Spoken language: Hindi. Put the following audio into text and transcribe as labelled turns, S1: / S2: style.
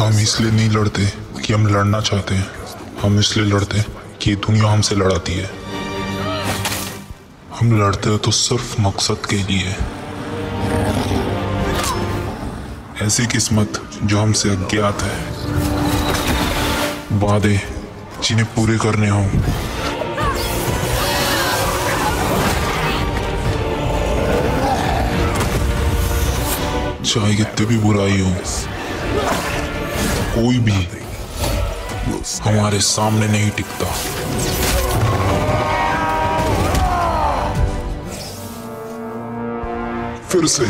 S1: हम इसलिए नहीं लड़ते कि हम लड़ना चाहते हैं। हम इसलिए लड़ते हैं कि दुनिया हमसे लड़ाती है। हम लड़ते हो तो सिर्फ़ मकसद के लिए। ऐसी किस्मत जो हमसे अज्ञात है। वादे जिन्हें पूरे करने हों। चाहे कितने भी बुराई हो। कोई भी हमारे सामने नहीं टिकता। फिर से